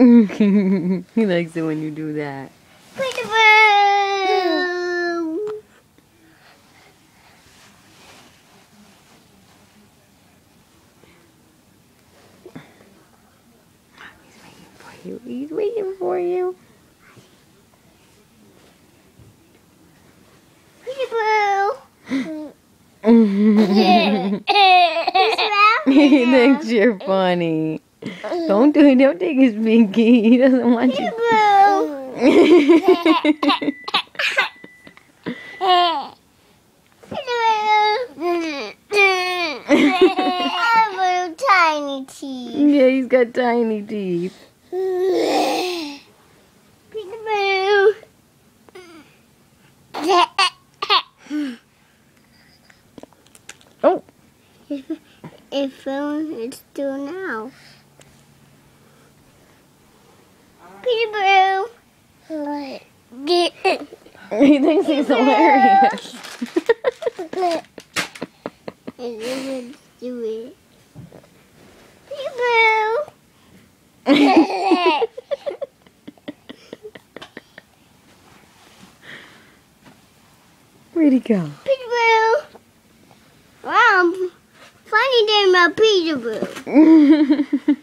he likes it when you do that. He's waiting for you. He's waiting for you. He thinks you're funny. Don't do it. Don't take his pinky. He doesn't want you. Peekaboo. Little tiny teeth. yeah, he's got tiny teeth. Peekaboo. Oh. It fell. It's still now. Peekaboo. He thinks he's hilarious. Let's do it. Peekaboo. Where'd he go? Peekaboo. Wow. Funny thing about peekaboo. Peekaboo.